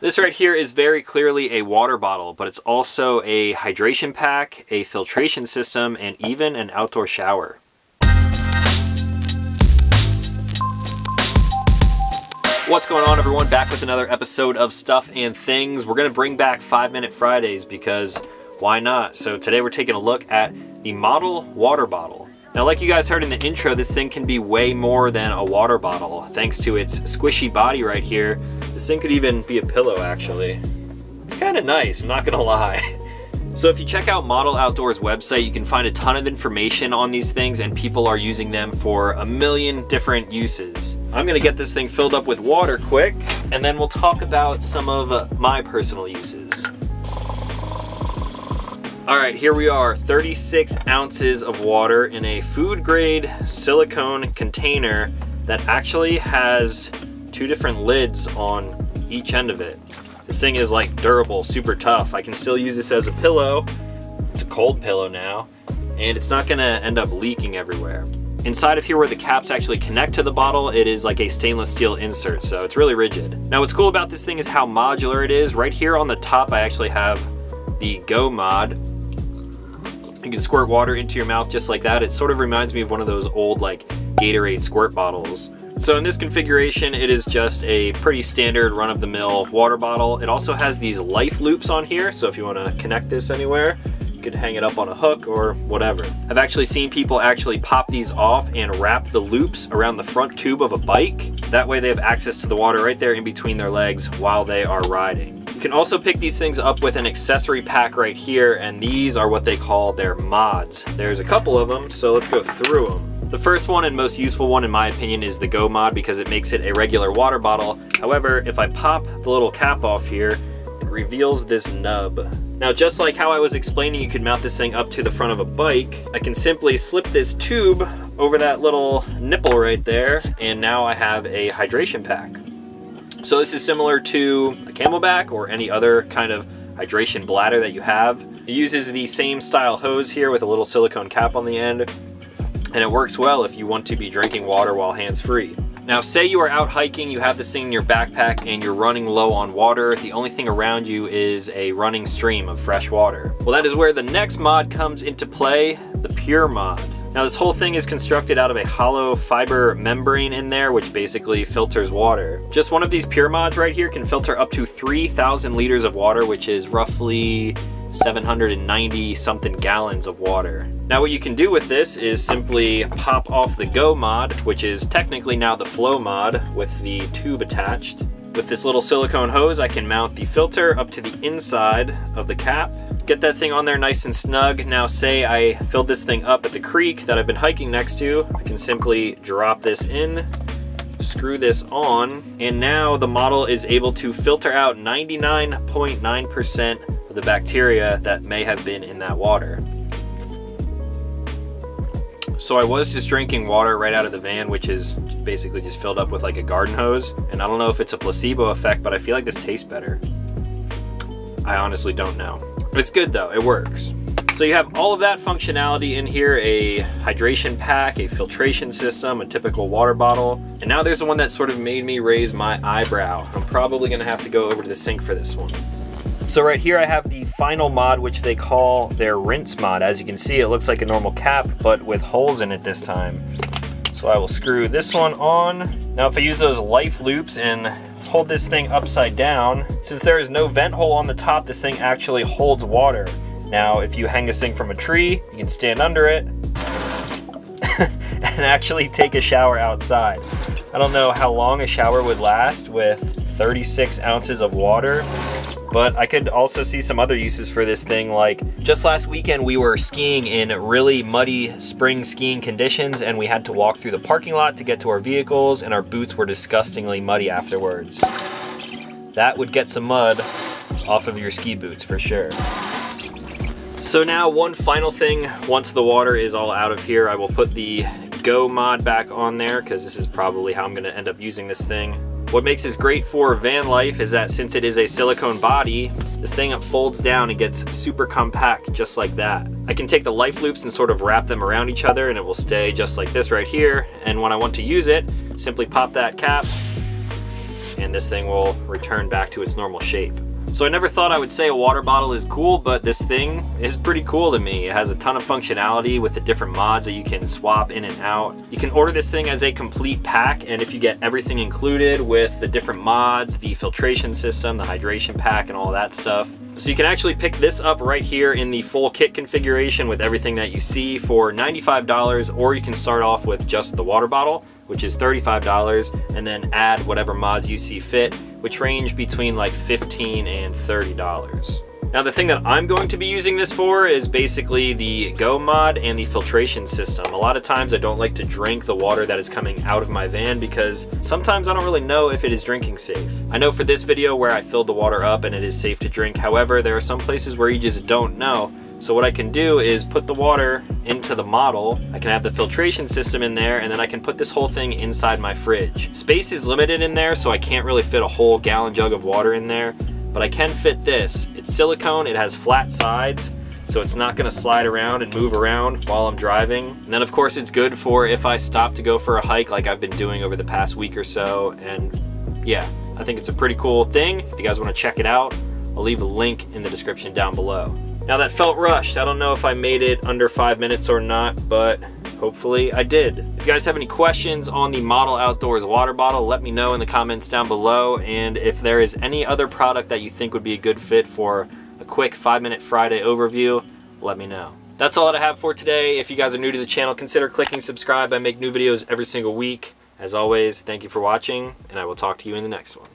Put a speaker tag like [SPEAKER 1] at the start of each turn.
[SPEAKER 1] This right here is very clearly a water bottle, but it's also a hydration pack, a filtration system, and even an outdoor shower. What's going on everyone? Back with another episode of Stuff and Things. We're gonna bring back 5 Minute Fridays because why not? So today we're taking a look at the MODL Water Bottle. Now like you guys heard in the intro, this thing can be way more than a water bottle. Thanks to its squishy body right here, this thing could even be a pillow actually. It's kind of nice, I'm not gonna lie. So if you check out MODL Outdoors website, you can find a ton of information on these things and people are using them for a million different uses. I'm gonna get this thing filled up with water quick and then we'll talk about some of uh, my personal uses. All right, here we are, 36 ounces of water in a food grade silicone container that actually has two different lids on each end of it. This thing is like durable, super tough. I can still use this as a pillow. It's a cold pillow now, and it's not gonna end up leaking everywhere. Inside of here where the caps actually connect to the bottle, it is like a stainless steel insert, so it's really rigid. Now what's cool about this thing is how modular it is. Right here on the top, I actually have the Go Mod, you can squirt water into your mouth just like that. It sort of reminds me of one of those old like Gatorade squirt bottles. So in this configuration, it is just a pretty standard run-of-the-mill water bottle. It also has these life loops on here, so if you want to connect this anywhere, you could hang it up on a hook or whatever. I've actually seen people actually pop these off and wrap the loops around the front tube of a bike. That way they have access to the water right there in between their legs while they are riding. You can also pick these things up with an accessory pack right here, and these are what they call their mods. There's a couple of them, so let's go through them. The first one and most useful one in my opinion is the Go mod because it makes it a regular water bottle. However, if I pop the little cap off here, it reveals this nub. Now just like how I was explaining you could mount this thing up to the front of a bike, I can simply slip this tube over that little nipple right there, and now I have a hydration pack. So this is similar to a CamelBak or any other kind of hydration bladder that you have. It uses the same style hose here with a little silicone cap on the end, and it works well if you want to be drinking water while hands-free. Now say you are out hiking, you have this thing in your backpack and you're running low on water, the only thing around you is a running stream of fresh water. Well that is where the next mod comes into play, the Pure mod. Now this whole thing is constructed out of a hollow fiber membrane in there, which basically filters water. Just one of these Pure mods right here can filter up to 3,000 liters of water, which is roughly 790 something gallons of water. Now what you can do with this is simply pop off the Go mod, which is technically now the Flow mod with the tube attached. With this little silicone hose, I can mount the filter up to the inside of the cap get that thing on there nice and snug. Now say I filled this thing up at the creek that I've been hiking next to, I can simply drop this in, screw this on, and now the model is able to filter out 99.9% of the bacteria that may have been in that water. So I was just drinking water right out of the van, which is basically just filled up with like a garden hose. And I don't know if it's a placebo effect, but I feel like this tastes better. I honestly don't know. It's good though, it works. So you have all of that functionality in here, a hydration pack, a filtration system, a typical water bottle, and now there's the one that sort of made me raise my eyebrow. I'm probably gonna have to go over to the sink for this one. So right here I have the final mod, which they call their rinse mod. As you can see, it looks like a normal cap, but with holes in it this time. So I will screw this one on. Now if I use those life loops and hold this thing upside down, since there is no vent hole on the top, this thing actually holds water. Now, if you hang this thing from a tree, you can stand under it and actually take a shower outside. I don't know how long a shower would last with 36 ounces of water, but I could also see some other uses for this thing like just last weekend we were skiing in really muddy spring skiing conditions and we had to walk through the parking lot to get to our vehicles and our boots were disgustingly muddy afterwards. That would get some mud off of your ski boots for sure. So now one final thing, once the water is all out of here, I will put the Go mod back on there because this is probably how I'm gonna end up using this thing. What makes this great for van life is that since it is a silicone body, this thing folds down and gets super compact just like that. I can take the life loops and sort of wrap them around each other and it will stay just like this right here. And when I want to use it, simply pop that cap and this thing will return back to its normal shape. So I never thought I would say a water bottle is cool, but this thing is pretty cool to me. It has a ton of functionality with the different mods that you can swap in and out. You can order this thing as a complete pack, and if you get everything included with the different mods, the filtration system, the hydration pack, and all that stuff, so you can actually pick this up right here in the full kit configuration with everything that you see for $95, or you can start off with just the water bottle, which is $35, and then add whatever mods you see fit, which range between like 15 and $30. Now the thing that I'm going to be using this for is basically the Go mod and the filtration system. A lot of times I don't like to drink the water that is coming out of my van because sometimes I don't really know if it is drinking safe. I know for this video where I filled the water up and it is safe to drink, however there are some places where you just don't know. So what I can do is put the water into the MODL, I can have the filtration system in there, and then I can put this whole thing inside my fridge. Space is limited in there, so I can't really fit a whole gallon jug of water in there, but I can fit this. It's silicone, it has flat sides, so it's not gonna slide around and move around while I'm driving. And then of course it's good for if I stop to go for a hike like I've been doing over the past week or so. And yeah, I think it's a pretty cool thing. If you guys wanna check it out, I'll leave a link in the description down below. Now that felt rushed. I don't know if I made it under five minutes or not, but hopefully I did. If you guys have any questions on the MODL Outdoors water bottle, let me know in the comments down below. And if there is any other product that you think would be a good fit for a quick five minute Friday overview, let me know. That's all that I have for today. If you guys are new to the channel, consider clicking subscribe. I make new videos every single week. As always, thank you for watching, and I will talk to you in the next one.